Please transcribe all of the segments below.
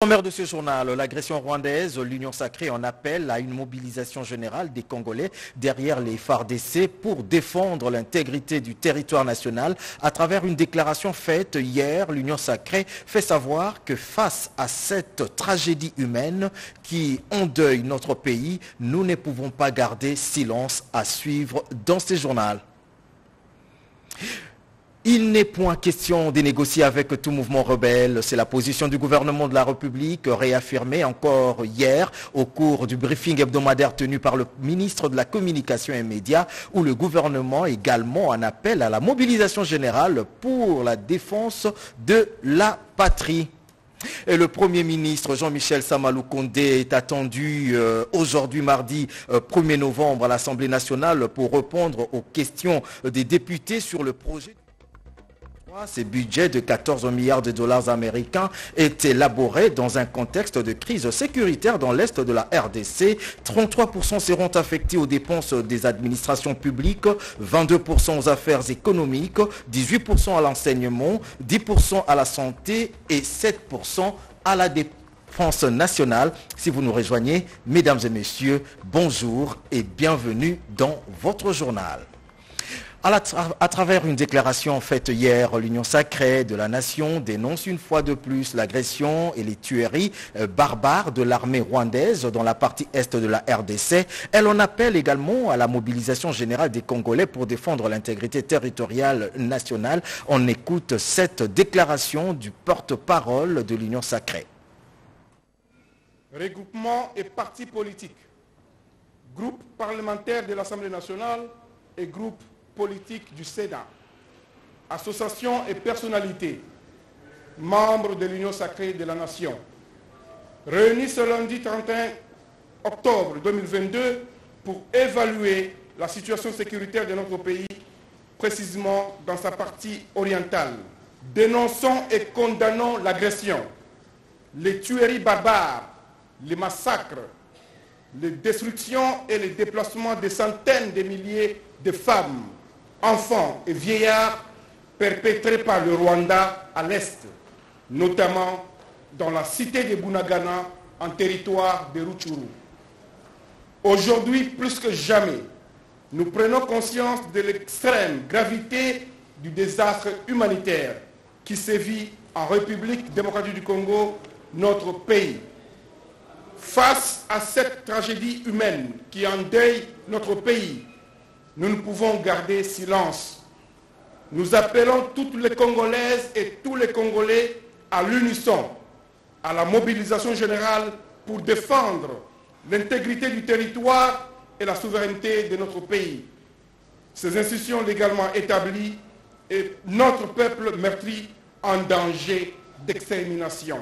Sommaire de ce journal, l'agression rwandaise, l'Union sacrée en appelle à une mobilisation générale des Congolais derrière les FARDC pour défendre l'intégrité du territoire national. À travers une déclaration faite hier, l'Union sacrée fait savoir que face à cette tragédie humaine qui endeuille notre pays, nous ne pouvons pas garder silence à suivre dans ce journal. Il n'est point question de négocier avec tout mouvement rebelle. C'est la position du gouvernement de la République réaffirmée encore hier au cours du briefing hebdomadaire tenu par le ministre de la Communication et Médias où le gouvernement également en appelle à la mobilisation générale pour la défense de la patrie. Et le Premier ministre Jean-Michel Samalou Condé est attendu euh, aujourd'hui mardi 1er euh, novembre à l'Assemblée nationale pour répondre aux questions des députés sur le projet. Ce budget de 14 milliards de dollars américains est élaboré dans un contexte de crise sécuritaire dans l'Est de la RDC. 33% seront affectés aux dépenses des administrations publiques, 22% aux affaires économiques, 18% à l'enseignement, 10% à la santé et 7% à la défense nationale. Si vous nous rejoignez, mesdames et messieurs, bonjour et bienvenue dans votre journal. À, travers une déclaration faite hier, l'Union sacrée de la nation dénonce une fois de plus l'agression et les tueries euh, barbares de l'armée rwandaise dans la partie est de la RDC. Elle en appelle également à la mobilisation générale des Congolais pour défendre l'intégrité territoriale nationale. On écoute cette déclaration du porte-parole de l'Union sacrée. Regroupement et partis politiques, groupe parlementaire de l'Assemblée nationale et groupe politique du Sénat, associations et personnalités, membres de l'Union sacrée de la Nation, réunis ce lundi 31 octobre 2022 pour évaluer la situation sécuritaire de notre pays, précisément dans sa partie orientale. Dénonçons et condamnons l'agression, les tueries barbares, les massacres, les destructions et les déplacements de centaines de milliers de femmes, enfants et vieillards perpétrés par le Rwanda à l'Est, notamment dans la cité de Bunagana en territoire de Rutshuru. Aujourd'hui, plus que jamais, nous prenons conscience de l'extrême gravité du désastre humanitaire qui sévit en République démocratique du Congo, notre pays. Face à cette tragédie humaine qui endeuille notre pays, nous ne pouvons garder silence. Nous appelons toutes les Congolaises et tous les Congolais à l'unisson, à la mobilisation générale pour défendre l'intégrité du territoire et la souveraineté de notre pays. Ces institutions légalement établies et notre peuple meurtri en danger d'extermination.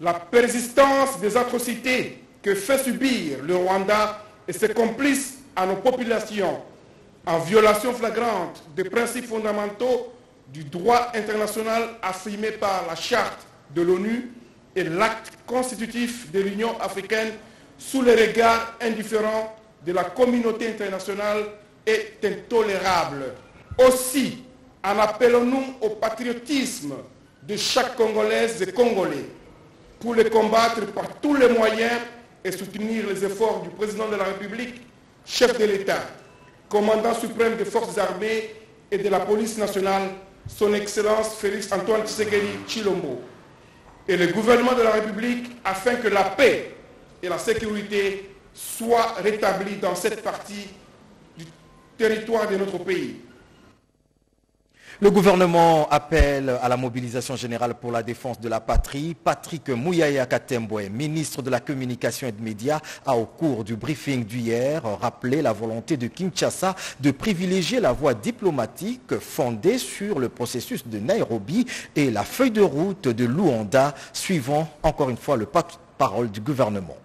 La persistance des atrocités que fait subir le Rwanda et ses complices à nos populations en violation flagrante des principes fondamentaux du droit international affirmé par la charte de l'ONU et l'acte constitutif de l'Union africaine sous le regard indifférent de la communauté internationale est intolérable. Aussi, en appelons-nous au patriotisme de chaque Congolaise et Congolais pour les combattre par tous les moyens et soutenir les efforts du président de la République chef de l'État, commandant suprême des forces armées et de la police nationale, son Excellence Félix Antoine Tshisekedi Chilombo, et le gouvernement de la République afin que la paix et la sécurité soient rétablies dans cette partie du territoire de notre pays. Le gouvernement appelle à la mobilisation générale pour la défense de la patrie. Patrick Mouyaya Katembwe, ministre de la Communication et des Médias, a au cours du briefing d'hier rappelé la volonté de Kinshasa de privilégier la voie diplomatique fondée sur le processus de Nairobi et la feuille de route de Luanda, suivant encore une fois le parole du gouvernement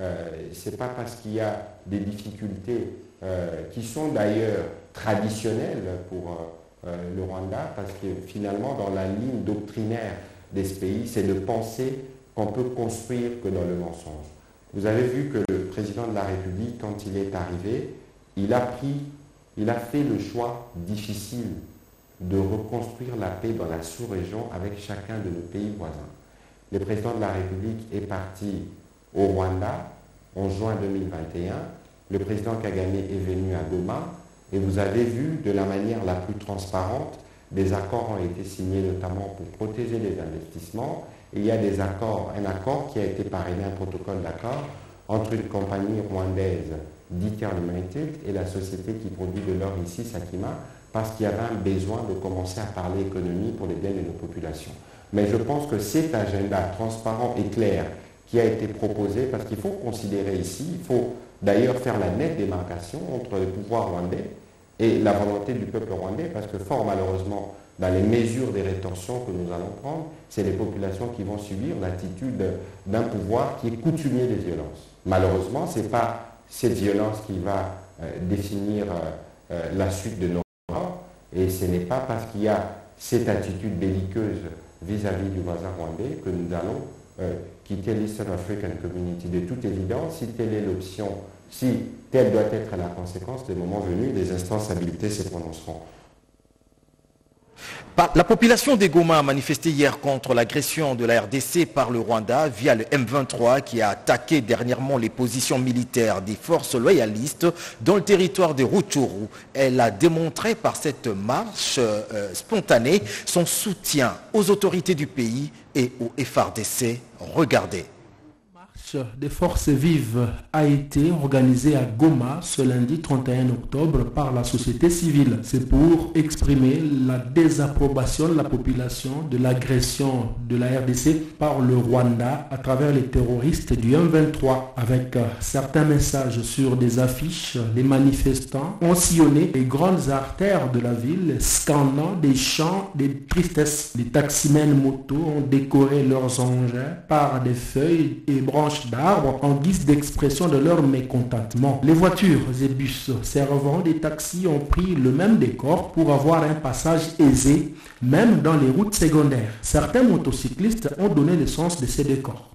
euh, ce n'est pas parce qu'il y a des difficultés euh, qui sont d'ailleurs traditionnelles pour euh, le Rwanda, parce que finalement, dans la ligne doctrinaire de ce pays, c'est de penser qu'on peut construire que dans le mensonge. Vous avez vu que le président de la République, quand il est arrivé, il a pris il a fait le choix difficile de reconstruire la paix dans la sous-région avec chacun de nos pays voisins. Le président de la République est parti au Rwanda en juin 2021. Le président Kagame est venu à Goma et vous avez vu de la manière la plus transparente, des accords ont été signés notamment pour protéger les investissements. Il y a des accords, un accord qui a été parrainé, un protocole d'accord entre une compagnie rwandaise Determined et la société qui produit de l'or ici, Sakima, parce qu'il y avait un besoin de commencer à parler économie pour les biens de nos populations. Mais je pense que cet agenda transparent et clair qui a été proposé, parce qu'il faut considérer ici, il faut d'ailleurs faire la nette démarcation entre le pouvoir rwandais et la volonté du peuple rwandais, parce que fort malheureusement, dans les mesures des rétentions que nous allons prendre, c'est les populations qui vont subir l'attitude d'un pouvoir qui est coutumier des violences. Malheureusement, ce n'est pas cette violence qui va euh, définir euh, euh, la suite de nos rapports, et ce n'est pas parce qu'il y a cette attitude belliqueuse vis-à-vis du voisin rwandais que nous allons quitter l'Eastern African Community. De toute évidence, si telle est l'option, si telle doit être la conséquence, des moments venus, les instances habilitées se prononceront. La population des Goma a manifesté hier contre l'agression de la RDC par le Rwanda via le M23 qui a attaqué dernièrement les positions militaires des forces loyalistes dans le territoire de Rutshuru. Elle a démontré par cette marche euh, spontanée son soutien aux autorités du pays et au FRDC. Regardez des forces vives a été organisée à Goma ce lundi 31 octobre par la société civile. C'est pour exprimer la désapprobation de la population de l'agression de la RDC par le Rwanda à travers les terroristes du M23. Avec euh, certains messages sur des affiches, les manifestants ont sillonné les grandes artères de la ville, scandant des chants de tristesse. Les taximens moto ont décoré leurs engins par des feuilles et branches d'arbres en guise d'expression de leur mécontentement. Les voitures et bus servant des taxis ont pris le même décor pour avoir un passage aisé, même dans les routes secondaires. Certains motocyclistes ont donné le sens de ces décors.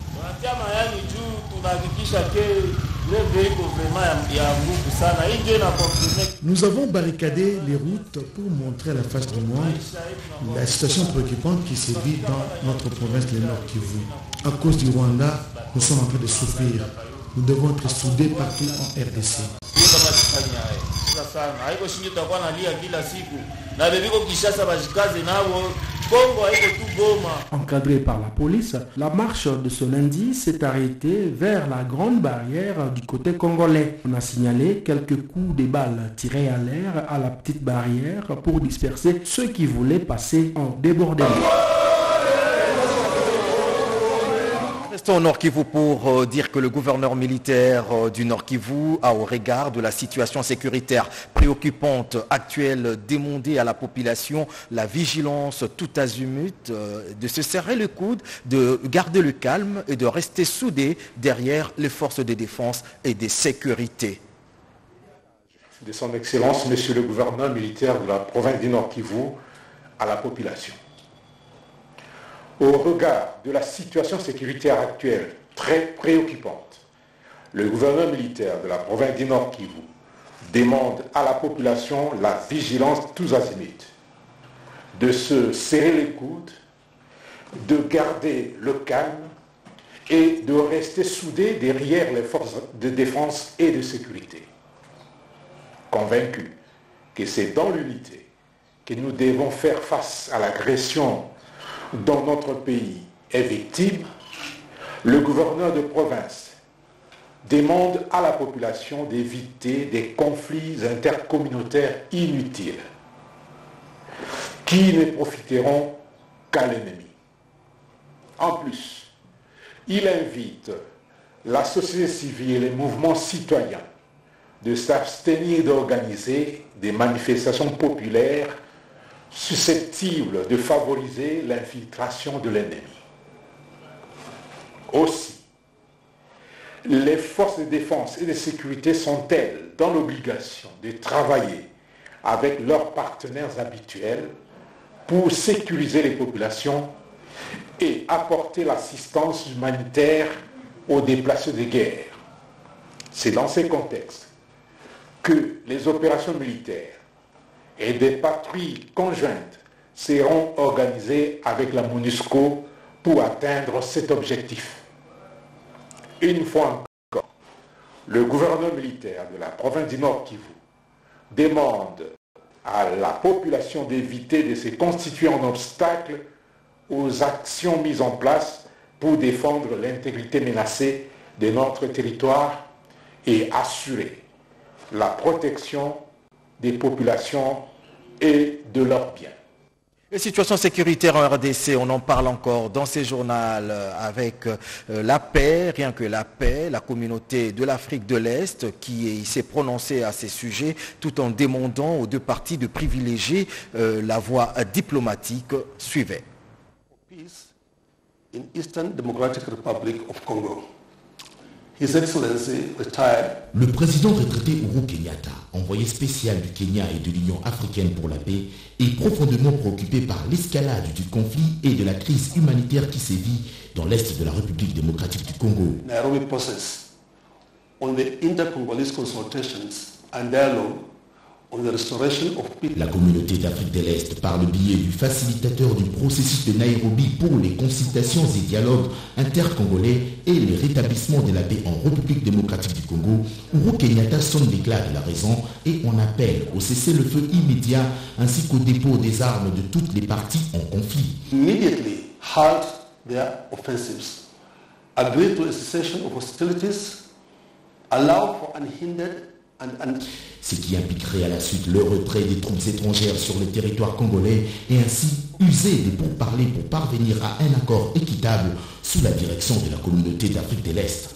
Nous avons barricadé les routes pour montrer à la face du monde la situation préoccupante qui se vit dans notre province de Nord Kivu. À cause du Rwanda, nous sommes en train de souffrir. Nous devons être soudés partout en RDC. Encadrée par la police, la marche de ce lundi s'est arrêtée vers la grande barrière du côté congolais. On a signalé quelques coups de balles tirés à l'air à la petite barrière pour disperser ceux qui voulaient passer en débordement. Au Nord Kivu pour euh, dire que le gouverneur militaire euh, du Nord Kivu a au regard de la situation sécuritaire préoccupante actuelle demandé à la population la vigilance tout azimut, euh, de se serrer le coude, de garder le calme et de rester soudé derrière les forces de défense et de sécurité. De son Excellence, Monsieur le gouverneur militaire de la province du Nord Kivu, à la population au regard de la situation sécuritaire actuelle très préoccupante, le gouverneur militaire de la province du Nord Kivu demande à la population la vigilance tous azimuts, de se serrer les coudes, de garder le calme et de rester soudés derrière les forces de défense et de sécurité. Convaincu que c'est dans l'unité que nous devons faire face à l'agression dont notre pays est victime, le gouverneur de province demande à la population d'éviter des conflits intercommunautaires inutiles qui ne profiteront qu'à l'ennemi. En plus, il invite la société civile et les mouvements citoyens de s'abstenir d'organiser des manifestations populaires susceptible de favoriser l'infiltration de l'ennemi. Aussi, les forces de défense et de sécurité sont-elles dans l'obligation de travailler avec leurs partenaires habituels pour sécuriser les populations et apporter l'assistance humanitaire aux déplacés de guerre? C'est dans ces contextes que les opérations militaires et des patrouilles conjointes seront organisées avec la MONUSCO pour atteindre cet objectif. Une fois encore, le gouvernement militaire de la province du Nord Kivu demande à la population d'éviter de se constituer en obstacle aux actions mises en place pour défendre l'intégrité menacée de notre territoire et assurer la protection des populations et de leurs biens. La situation sécuritaire en RDC, on en parle encore dans ces journaux euh, avec euh, la paix, rien que la paix, la communauté de l'Afrique de l'Est qui s'est prononcée à ces sujets tout en demandant aux deux parties de privilégier euh, la voie diplomatique suivait. in Eastern Democratic Republic of Congo. His Excellency retired Le président retraité Uhuru Kenyatta, envoyé spécial du Kenya et de l'Union africaine pour la paix, est profondément préoccupé par l'escalade du conflit et de la crise humanitaire qui sévit dans l'est de la République démocratique du Congo. Nairobi process on the inter-Congolese consultations and dialogue La communauté d'Afrique de l'Est, par le biais du facilitateur du processus de Nairobi pour les consultations et dialogues intercongolais et le rétablissement de la paix en République démocratique du Congo, Uhuru Kenyatta sonne l'éclat de la raison et on appelle au cessez-le-feu immédiat ainsi qu'au dépôt des armes de toutes les parties en conflit. Immediately halt their offensives, agree to a cessation of hostilities, allow for unhindered and, and ce qui impliquerait à la suite le retrait des troupes étrangères sur le territoire congolais et ainsi user des pourparlers pour parvenir à un accord équitable sous la direction de la communauté d'Afrique de l'Est.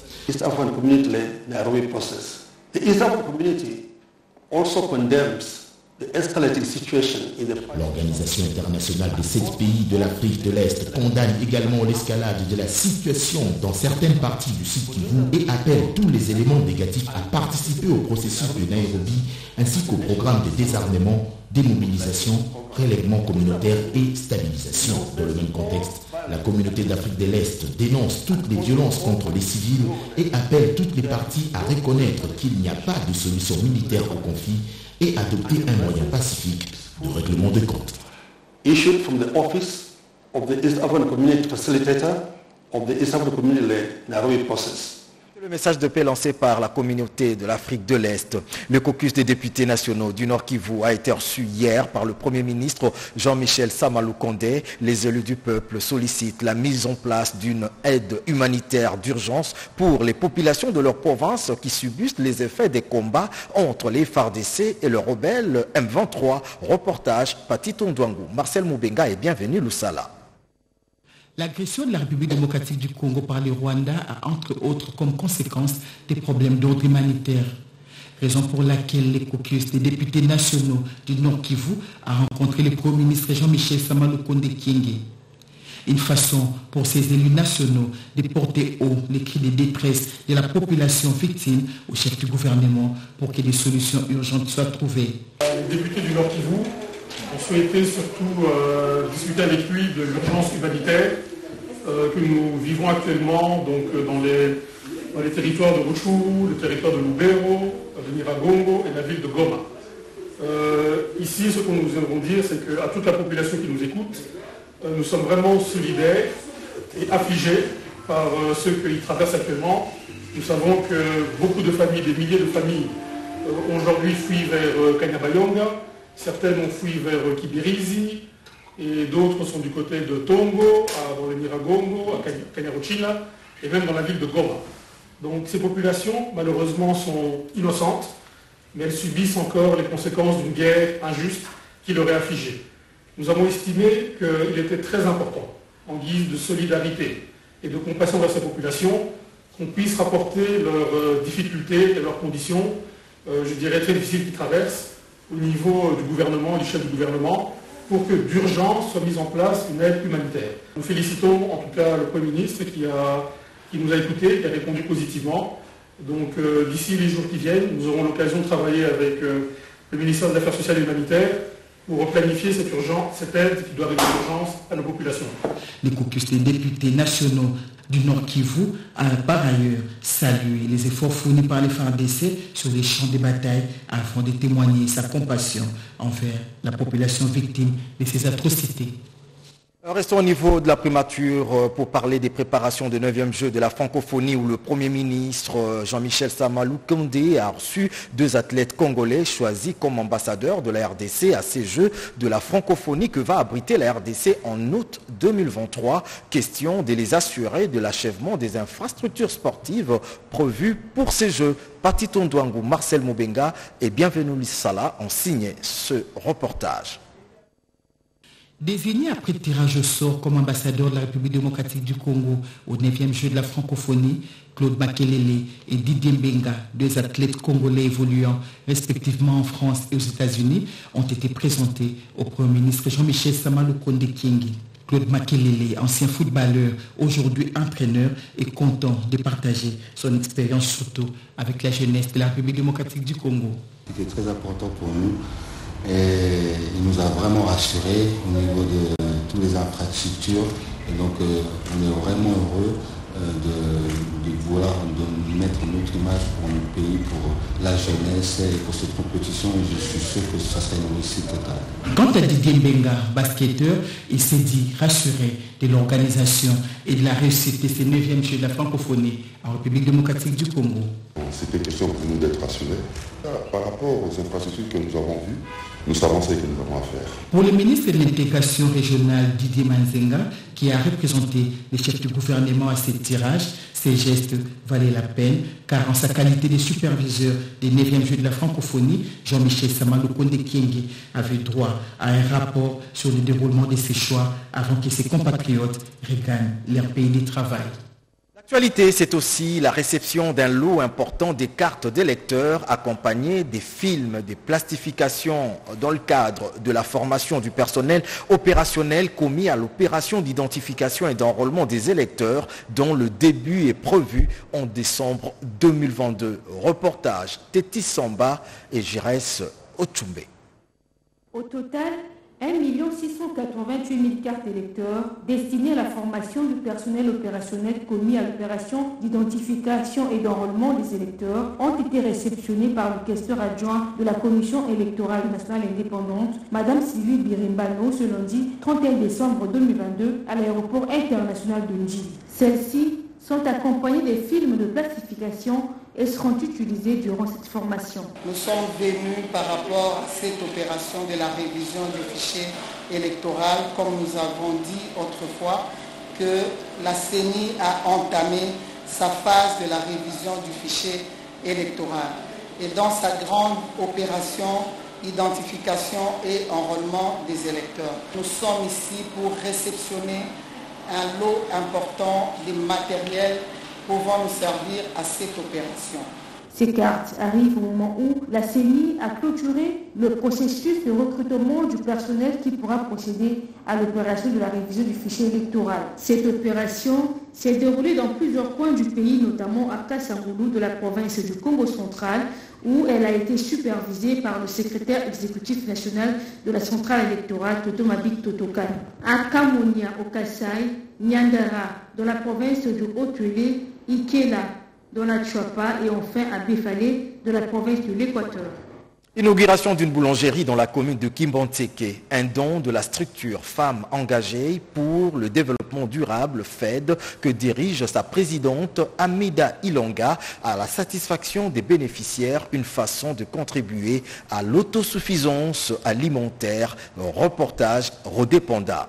L'Organisation internationale des sept pays de l'Afrique de l'Est condamne également l'escalade de la situation dans certaines parties du sud Kivu et appelle tous les éléments négatifs à participer au processus de Nairobi ainsi qu'au programme de désarmement, démobilisation, relèvement communautaire et stabilisation. Dans le même contexte, la communauté d'Afrique de l'Est dénonce toutes les violences contre les civils et appelle toutes les parties à reconnaître qu'il n'y a pas de solution militaire au conflit et adopter un moyen pacifique de règlement de comptes. issued from the office of the East African Community Facilitator of the East African Community Nairobi process. Le message de paix lancé par la communauté de l'Afrique de l'Est. Le caucus des députés nationaux du Nord Kivu a été reçu hier par le Premier ministre Jean-Michel Samalou Condé. Les élus du peuple sollicitent la mise en place d'une aide humanitaire d'urgence pour les populations de leur province qui subissent les effets des combats entre les FARDC et le rebelle M23. Reportage Patito Ndwangu. Marcel Moubenga et bienvenue Loussala. L'agression de la République démocratique du Congo par le Rwanda a entre autres comme conséquence des problèmes d'ordre humanitaire. Raison pour laquelle les caucus des députés nationaux du Nord Kivu a rencontré le Premier ministre Jean-Michel Samaloukonde Kienge. Une façon pour ces élus nationaux de porter haut les cris de détresse de la population victime au chef du gouvernement pour que des solutions urgentes soient trouvées. Les députés du Nord Ont souhaité surtout euh, discuter avec lui de l'urgence humanitaire euh, que nous vivons actuellement donc, euh, dans, les, dans les territoires de Ruchuru, le territoire de Lubero, de Niragongo et la ville de Goma. Ici, ce que nous aimerons dire, c'est qu'à toute la population qui nous écoute, nous sommes vraiment solidaires et affligés par ce qu'ils traversent actuellement. Nous savons que beaucoup de familles, des milliers de familles, aujourd'hui fuient vers Kanyabayonga, certaines ont fui vers Kibirizi, et d'autres sont du côté de Tongo, dans le Niragongo, à Kany- Kanyaruchina, et même dans la ville de Goma. Donc ces populations, malheureusement, sont innocentes, mais elles subissent encore les conséquences d'une guerre injuste qui leur est affligée. Nous avons estimé qu'il était très important, en guise de solidarité et de compassion vers ces populations, qu'on puisse rapporter leurs euh, difficultés et leurs conditions, euh, je dirais très difficiles qu'ils traversent, au niveau du gouvernement du chef du gouvernement, pour que d'urgence soit mise en place une aide humanitaire. Nous félicitons en tout cas le Premier ministre qui, nous a écoutés, qui a répondu positivement. Donc euh, d'ici les jours qui viennent, nous aurons l'occasion de travailler avec euh, le ministère des Affaires sociales et humanitaires pour planifier cette, aide qui doit arriver d'urgence à nos populations. Les députés nationaux du Nord Kivu a par ailleurs salué les efforts fournis par les FARDC sur les champs de bataille afin de témoigner sa compassion envers la population victime de ces atrocités. Restons au niveau de la primature euh, pour parler des préparations de 9e jeu de la francophonie où le Premier ministre euh, Jean-Michel Samalou Kondé a reçu deux athlètes congolais choisis comme ambassadeurs de la RDC à ces jeux de la francophonie que va abriter la RDC en août 2023. Question de les assurer de l'achèvement des infrastructures sportives prévues pour ces jeux. Pati Tondouangou, Marcel Moubenga et Bienvenue Salah ont signé ce reportage. Désigné après tirage au sort comme ambassadeur de la République démocratique du Congo au 9e jeu de la francophonie, Claude Makelele et Didier Mbenga, deux athlètes congolais évoluant respectivement en France et aux États-Unis, ont été présentés au Premier ministre Jean-Michel Samalou Konde Kingi. Claude Makelele, ancien footballeur, aujourd'hui entraîneur, est content de partager son expérience surtout avec la jeunesse de la République démocratique du Congo. C'était très important pour nous et il nous a vraiment rassurés au niveau de toutes les infrastructures. Et donc euh, on est vraiment heureux euh, de, vouloir mettre notre image pour notre pays, pour la jeunesse et pour cette compétition. Et je suis sûr que ça sera une réussite totale. Quant à Didier Benga, basketteur, il s'est dit rassuré de l'organisation et de la réussite de ces 9e Jeux de la francophonie en République démocratique du Congo. C'était question pour nous d'être rassurés. Par rapport aux infrastructures que nous avons vues, nous savons ce que nous avons à faire. Pour le ministre de l'intégration régionale Didier Manzenga, qui a représenté les chefs du gouvernement à ce tirage, ces gestes valaient la peine, car en sa qualité de superviseur des 9e Jeux de la francophonie, Jean-Michel Samalou Konde avait droit à un rapport sur le déroulement de ses choix avant que ses compatriotes regagnent leur pays de travail. L'actualité, c'est aussi la réception d'un lot important des cartes d'électeurs accompagnées des films, des plastifications dans le cadre de la formation du personnel opérationnel commis à l'opération d'identification et d'enrôlement des électeurs dont le début est prévu en décembre 2022. Reportage Tétis Samba et Jires Ochumbe. Au total, 1 688 000 cartes électeurs destinées à la formation du personnel opérationnel commis à l'opération d'identification et d'enrôlement des électeurs ont été réceptionnées par le questeur adjoint de la Commission électorale nationale indépendante, Madame Sylvie Birimbano, ce lundi 31 décembre 2022 à l'aéroport international de Ndji. Celles-ci sont accompagnées des films de classification et seront utilisés durant cette formation. Nous sommes venus par rapport à cette opération de la révision du fichier électoral, comme nous avons dit autrefois, que la CENI a entamé sa phase de la révision du fichier électoral. Et dans sa grande opération identification et enrôlement des électeurs. Nous sommes ici pour réceptionner un lot important de matériel pouvant nous servir à cette opération. Ces cartes arrivent au moment où la CENI a clôturé le processus de recrutement du personnel qui pourra procéder à l'opération de la révision du fichier électoral. Cette opération s'est déroulée dans plusieurs coins du pays, notamment à Kassangoulou de la province du Congo central, où elle a été supervisée par le secrétaire exécutif national de la centrale électorale Totomabik Totokan. À Kamonia au Kassai, Nyandara dans la province du Haut-Tuélé, Ikela dans la et enfin à de la province de l'Équateur. Inauguration d'une boulangerie dans la commune de Kimbanteke, un don de la structure Femmes engagées pour le développement durable FED que dirige sa présidente Amida Ilonga à la satisfaction des bénéficiaires, une façon de contribuer à l'autosuffisance alimentaire. Reportage Rodépanda.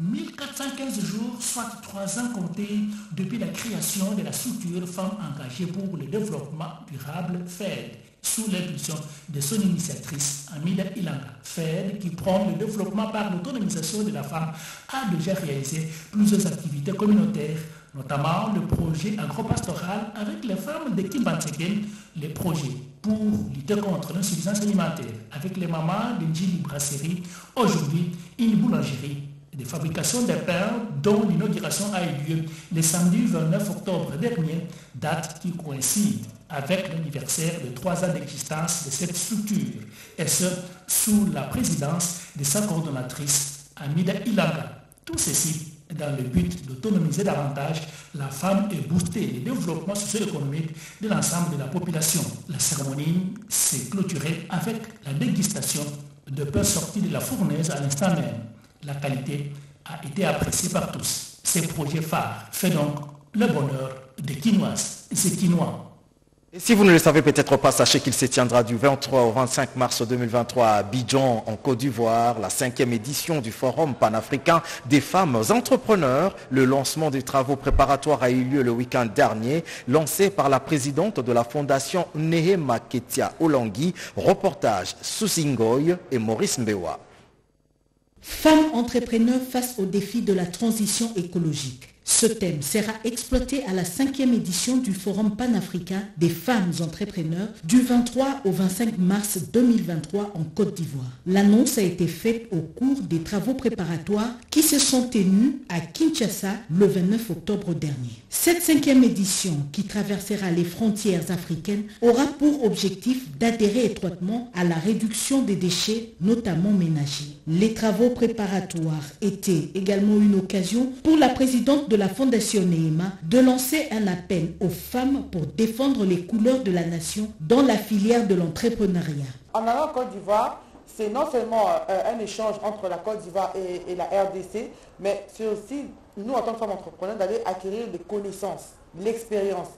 1415 jours, soit trois ans comptés depuis la création de la structure Femmes engagées pour le développement durable FED, sous l'impulsion de son initiatrice Amida Ilanga. FED, qui prend le développement par l'autonomisation de la femme, a déjà réalisé plusieurs activités communautaires notamment le projet agropastoral avec les femmes de Kimbansegen, les projets pour lutter contre l'insuffisance alimentaire avec les mamans de Njili Brasserie, aujourd'hui une boulangerie de fabrication de pain dont l'inauguration a eu lieu le samedi 29 octobre dernier, date qui coïncide avec l'anniversaire de trois ans d'existence de cette structure, et ce, sous la présidence de sa coordonnatrice, Amida Ilaga. Tout ceci dans le but d'autonomiser davantage la femme et booster le développement socio-économique de l'ensemble de la population. La cérémonie s'est clôturée avec la dégustation de pain sortis de la fournaise à l'instant même. La qualité a été appréciée par tous. Ces projets phares fait donc le bonheur des Quinoises et ces Quinois. Et si vous ne le savez peut-être pas, sachez qu'il se tiendra du 23 au 25 mars 2023 à Abidjan, en Côte d'Ivoire, la cinquième édition du Forum panafricain des femmes entrepreneurs. Le lancement des travaux préparatoires a eu lieu le week-end dernier, lancé par la présidente de la fondation Nehema Ketia Olangui. Reportage Susingoy et Maurice Mbewa. Femmes entrepreneurs face aux défis de la transition écologique. Ce thème sera exploité à la cinquième édition du Forum panafricain des femmes entrepreneurs du 23 au 25 mars 2023 en Côte d'Ivoire. L'annonce a été faite au cours des travaux préparatoires qui se sont tenus à Kinshasa le 29 octobre dernier. Cette cinquième édition, qui traversera les frontières africaines, aura pour objectif d'adhérer étroitement à la réduction des déchets, notamment ménagers. Les travaux préparatoires étaient également une occasion pour la présidente de la Fondation Neema de lancer un appel aux femmes pour défendre les couleurs de la nation dans la filière de l'entrepreneuriat. En allant en Côte d'Ivoire, c'est non seulement euh, un échange entre la Côte d'Ivoire et, la RDC, mais c'est aussi, nous en tant que femmes entrepreneurs, d'aller acquérir des connaissances, l'expérience,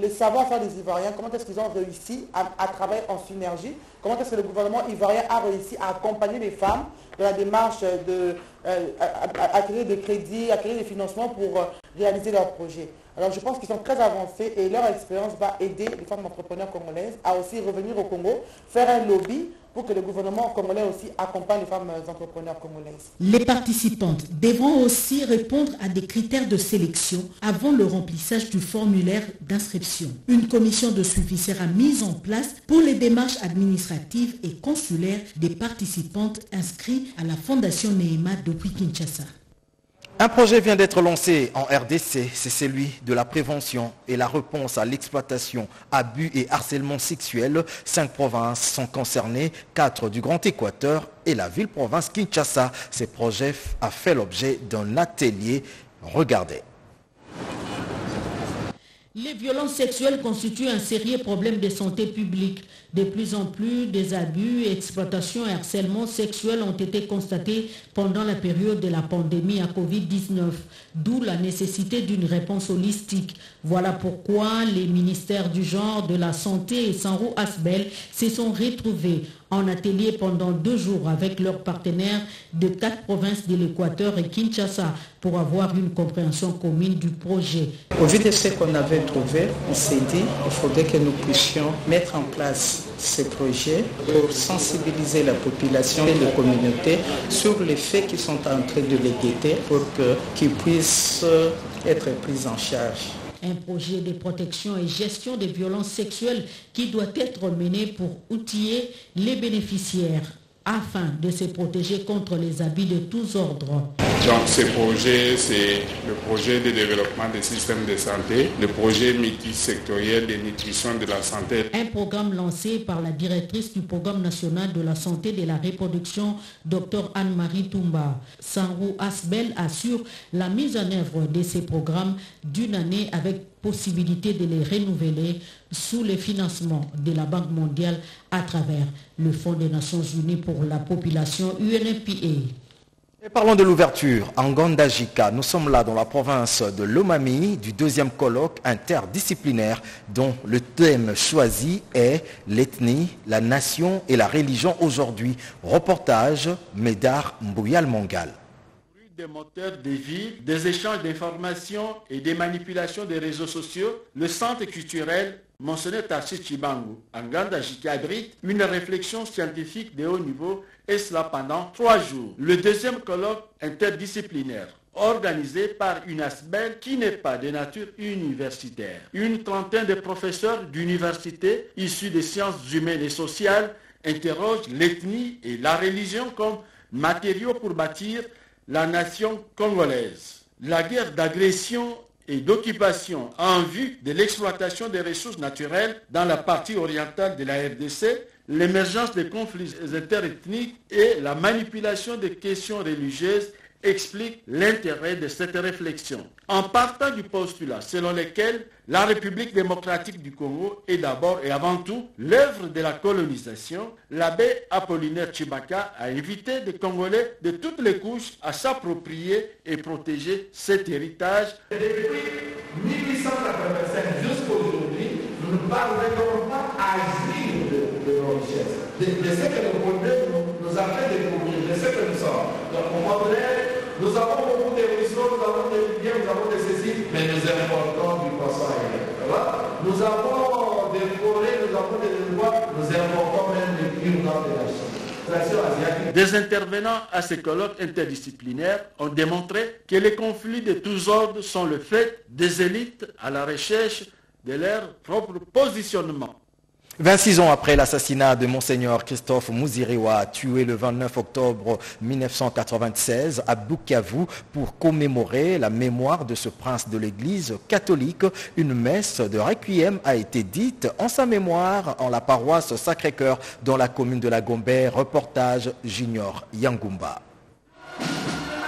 le savoir-faire des Ivoiriens, comment est-ce qu'ils ont réussi à, travailler en synergie, comment est-ce que le gouvernement ivoirien a réussi à accompagner les femmes dans la démarche de euh, des crédits, acquérir des financements pour euh, réaliser leurs projets? Alors je pense qu'ils sont très avancés et leur expérience va aider les femmes entrepreneurs congolaises à aussi revenir au Congo, faire un lobby pour que le gouvernement congolais aussi accompagne les femmes entrepreneurs congolaises. Les participantes devront aussi répondre à des critères de sélection avant le remplissage du formulaire d'inscription. Une commission de suivi sera mise en place pour les démarches administratives et consulaires des participantes inscrites à la Fondation Nehema depuis Kinshasa. Un projet vient d'être lancé en RDC, c'est celui de la prévention et la réponse à l'exploitation, abus et harcèlement sexuel. Cinq provinces sont concernées, quatre du Grand Équateur et la ville-province Kinshasa. Ce projet a fait l'objet d'un atelier. Regardez. Les violences sexuelles constituent un sérieux problème de santé publique. De plus en plus, des abus, exploitations et harcèlements sexuels ont été constatés pendant la période de la pandémie à Covid-19, d'où la nécessité d'une réponse holistique. Voilà pourquoi les ministères du genre, de la santé et Sanro Asbel se sont retrouvés en atelier pendant deux jours avec leurs partenaires de quatre provinces de l'Équateur et Kinshasa pour avoir une compréhension commune du projet. Au vu de ce qu'on avait trouvé, on s'est dit qu'il faudrait que nous puissions mettre en place ces projets pour sensibiliser la population et les communautés sur les faits qui sont en train de les guetter pour qu'ils puissent être pris en charge un projet de protection et gestion des violences sexuelles qui doit être mené pour outiller les bénéficiaires afin de se protéger contre les abus de tous ordres. Donc ce projet, c'est le projet de développement des systèmes de santé, le projet multisectoriel de nutrition de la santé. Un programme lancé par la directrice du programme national de la santé de la reproduction, Dr Anne-Marie Toumba. Sanrou Asbel assure la mise en œuvre de ces programmes d'une année avec possibilité de les renouveler sous le financement de la Banque mondiale à travers le Fonds des Nations Unies pour la population UNFPA. Parlons de l'ouverture en Gondajika. Nous sommes là dans la province de Lomami du deuxième colloque interdisciplinaire dont le thème choisi est l'ethnie, la nation et la religion aujourd'hui. Reportage Médard Mbouyal Mongal des moteurs de vie, des échanges d'informations et des manipulations des réseaux sociaux, le centre culturel mentionné Tarsis Chibangu en Gandajiki abrite une réflexion scientifique de haut niveau et cela pendant trois jours. Le deuxième colloque interdisciplinaire organisé par une ASBEL qui n'est pas de nature universitaire. Une trentaine de professeurs d'université issus des sciences humaines et sociales interrogent l'ethnie et la religion comme matériaux pour bâtir la nation congolaise. La guerre d'agression et d'occupation en vue de l'exploitation des ressources naturelles dans la partie orientale de la RDC, l'émergence des conflits interethniques et la manipulation des questions religieuses explique l'intérêt de cette réflexion. En partant du postulat selon lequel la République démocratique du Congo est d'abord et avant tout l'œuvre de la colonisation, l'abbé Apollinaire Chibaka a invité des Congolais de toutes les couches à s'approprier et protéger cet héritage. Depuis 1885 jusqu'à aujourd'hui, nous ne parvenons pas à agir de, de nos richesses, de, ce que le monde nous, nous a fait découvrir, de ce que nous sommes. Donc, moment donné, nous avons beaucoup de nous avons des biens, nous avons des ceci, mais nous importons du poisson ailleurs. Nous avons des forêts, nous avons des bois, nous importons même des cuivres dans de la Chine. Des intervenants à ces colloques interdisciplinaires ont démontré que les conflits de tous ordres sont le fait des élites à la recherche de leur propre positionnement. 26 ans après l'assassinat de Monseigneur Christophe Mouziriwa, tué le 29 octobre 1996 à Bukavu pour commémorer la mémoire de ce prince de l'église catholique, une messe de requiem a été dite en sa mémoire en la paroisse Sacré-Cœur dans la commune de la Gombe. Reportage Junior Yangumba.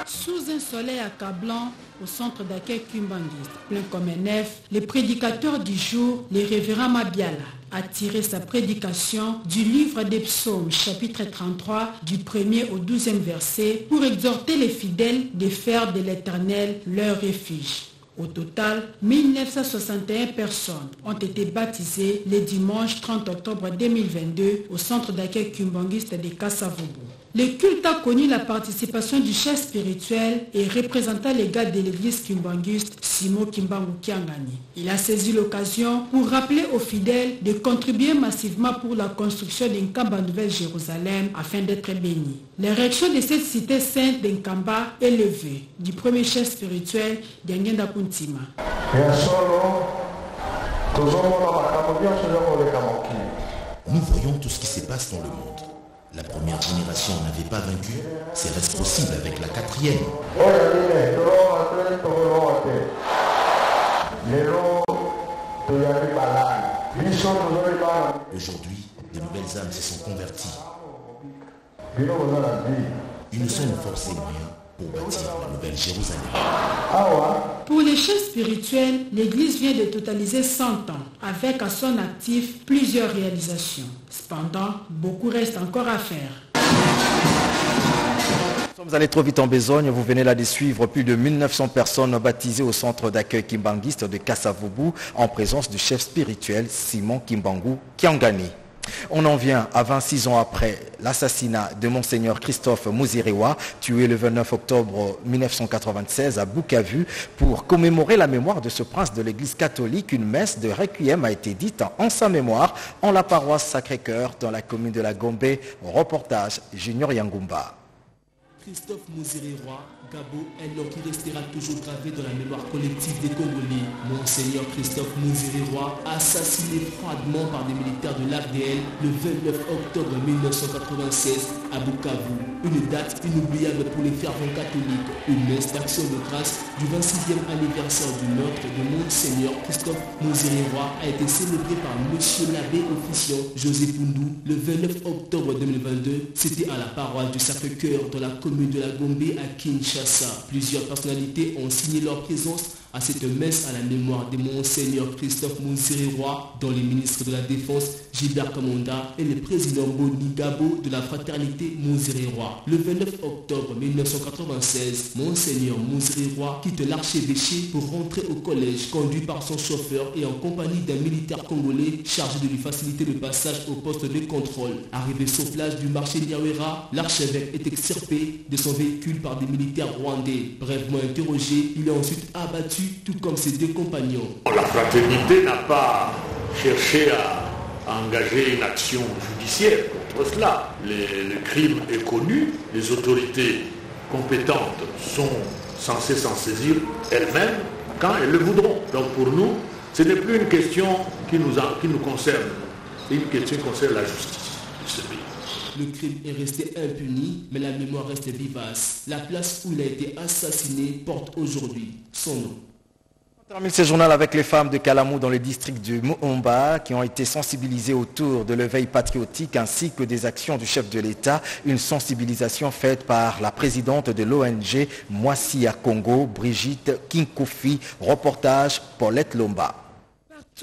Sous un soleil accablant au centre d'accueil Kumbangiste, plein comme un nef, le prédicateur du jour, le révérend Mabiala, a tiré sa prédication du livre des psaumes, chapitre 33, du 1er au 12e verset, pour exhorter les fidèles de faire de l'éternel leur refuge. Au total, 1961 personnes ont été baptisées le dimanche 30 octobre 2022 au centre d'accueil kumbangiste de Kassavobo. Le culte a connu la participation du chef spirituel et représentant les gars de l'église kimbanguiste Simo Kimbangu Kiangani. Il a saisi l'occasion pour rappeler aux fidèles de contribuer massivement pour la construction d'Inkamba Nouvelle-Jérusalem afin d'être bénis. L'érection de cette cité sainte d'Inkamba est levée du premier chef spirituel d'Angenda Kuntima. Nous voyons tout ce qui se passe dans le monde. La première génération n'avait pas vaincu, c'est reste possible avec la quatrième. Aujourd'hui, de nouvelles âmes se sont converties. Ils nous sont forcés moyens pour bâtir la nouvelle Jérusalem. Pour les chefs spirituels, l'Église vient de totaliser 100 ans, avec à son actif plusieurs réalisations. Cependant, beaucoup reste encore à faire. Nous sommes allés trop vite en besogne. Vous venez là de suivre plus de 1900 personnes baptisées au centre d'accueil kimbanguiste de Kassavubu en présence du chef spirituel Simon Kimbangu Kiangani. On en vient à 26 ans après l'assassinat de Monseigneur Christophe Mouziriwa, tué le 29 octobre 1996 à Bukavu. Pour commémorer la mémoire de ce prince de l'église catholique, une messe de requiem a été dite en sa mémoire en la paroisse Sacré-Cœur dans la commune de la Gombe. Reportage Junior Yangumba. Christophe Gabo, un nom qui restera toujours gravé dans la mémoire collective des Congolais. Monseigneur Christophe Mouziriwa, assassiné froidement par des militaires de l'ADL le 29 octobre 1996 à Bukavu. Une date inoubliable pour les fervents catholiques. Une messe d'action de grâce du 26e anniversaire du meurtre de Monseigneur Christophe Mouziriwa a été célébrée par Monsieur l'abbé officiant José Pundou le 29 octobre 2022. C'était à la paroisse du Sacré-Cœur dans la commune de la Gombe à Kinshasa. Plusieurs personnalités ont signé leur présence à cette messe à la mémoire de Monseigneur Christophe Mouziriwa, dont les ministres de la Défense Gilbert Kamonda et le président Boni Gabo de la fraternité Mouziriwa. Le 29 octobre 1996, Monseigneur Mouziriwa quitte l'archevêché pour rentrer au collège conduit par son chauffeur et en compagnie d'un militaire congolais chargé de lui faciliter le passage au poste de contrôle. Arrivé sur place du marché Niawera, l'archevêque est extirpé de son véhicule par des militaires rwandais. Brèvement interrogé, il est ensuite abattu tout comme ses deux compagnons. La fraternité n'a pas cherché à, engager une action judiciaire contre cela. le crime est connu, les autorités compétentes sont censées s'en saisir elles-mêmes quand elles le voudront. Donc pour nous, ce n'est plus une question qui nous, qui nous concerne, c'est une question qui concerne la justice de ce pays. Le crime est resté impuni, mais la mémoire reste vivace. La place où il a été assassiné porte aujourd'hui son nom. Termine ce journal avec les femmes de Kalamou dans le district du Moumba qui ont été sensibilisées autour de l'éveil patriotique ainsi que des actions du chef de l'État. Une sensibilisation faite par la présidente de l'ONG Moissi à Congo, Brigitte Kinkoufi. Reportage Paulette Lomba.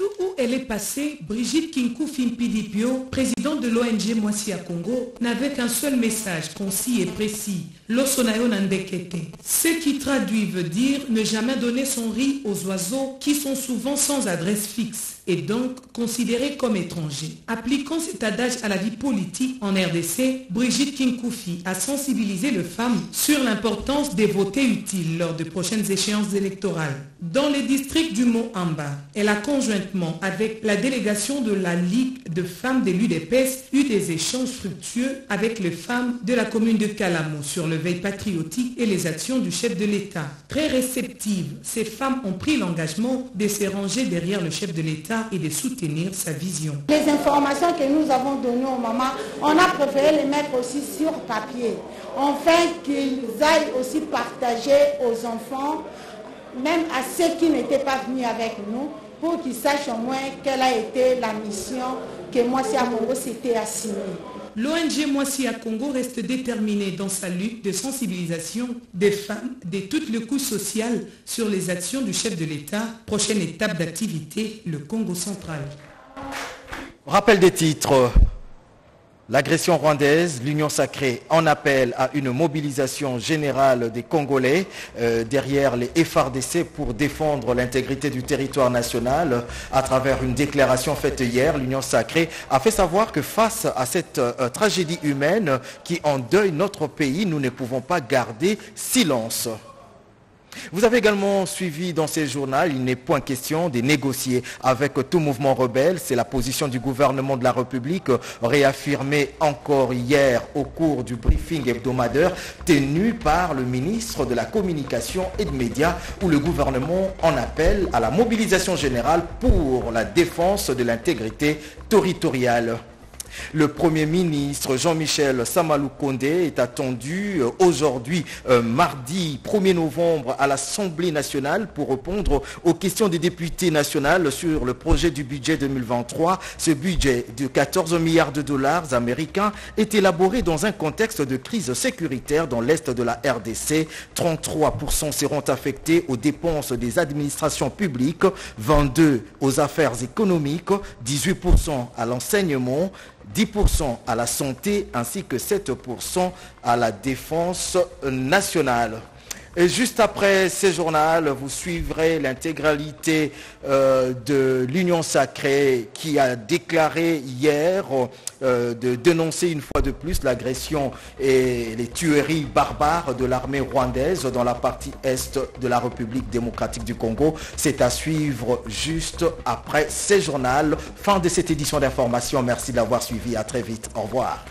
Tout où elle est passée, Brigitte Kinkou Fimpidipio, présidente de l'ONG Moissi à Congo, n'avait qu'un seul message concis et précis. Losonayo Nandekete. Ce qui traduit veut dire ne jamais donner son riz aux oiseaux qui sont souvent sans adresse fixe et donc considérés comme étrangers. Appliquant cet adage à la vie politique en RDC, Brigitte Kinkoufi a sensibilisé les femmes sur l'importance des voter utiles lors de prochaines échéances électorales. Dans les districts du Mont-Amba, elle a conjointement avec la délégation de la Ligue de femmes de l'UDPS eu des échanges fructueux avec les femmes de la commune de Calamo sur le veille patriotique et les actions du chef de l'État. Très réceptives, ces femmes ont pris l'engagement de se ranger derrière le chef de l'État et de soutenir sa vision. Les informations que nous avons données aux mamans, on a préféré les mettre aussi sur papier, afin qu'ils aillent aussi partager aux enfants, même à ceux qui n'étaient pas venus avec nous, pour qu'ils sachent au moins quelle a été la mission que moi, à Congo, s'était assignée. L'ONG Moissi à Congo reste déterminée dans sa lutte de sensibilisation des femmes de toutes les couches sociales sur les actions du chef de l'État. Prochaine étape d'activité, le Congo central. Rappel des titres. L'agression rwandaise, l'Union sacrée en appelle à une mobilisation générale des Congolais euh, derrière les FRDC pour défendre l'intégrité du territoire national. À travers une déclaration faite hier, l'Union sacrée a fait savoir que face à cette euh, tragédie humaine qui endeuille notre pays, nous ne pouvons pas garder silence. Vous avez également suivi dans ces journaux, il n'est point question de négocier avec tout mouvement rebelle. C'est la position du gouvernement de la République réaffirmée encore hier au cours du briefing hebdomadaire tenu par le ministre de la Communication et de Médias où le gouvernement en appelle à la mobilisation générale pour la défense de l'intégrité territoriale. Le Premier ministre Jean-Michel Samalou Kondé est attendu euh, aujourd'hui, euh, mardi 1er novembre, à l'Assemblée nationale pour répondre aux questions des députés nationaux sur le projet du budget 2023. Ce budget de 14 milliards de dollars américains est élaboré dans un contexte de crise sécuritaire dans l'Est de la RDC. 33% seront affectés aux dépenses des administrations publiques, 22% aux affaires économiques, 18% à l'enseignement, 10% à la santé ainsi que 7% à la défense nationale. Et juste après ce journal, vous suivrez l'intégralité euh, de l'Union sacrée qui a déclaré hier euh, de dénoncer une fois de plus l'agression et les tueries barbares de l'armée rwandaise dans la partie est de la République démocratique du Congo. C'est à suivre juste après ce journal. Fin de cette édition d'information. Merci d'avoir suivi. À très vite. Au revoir.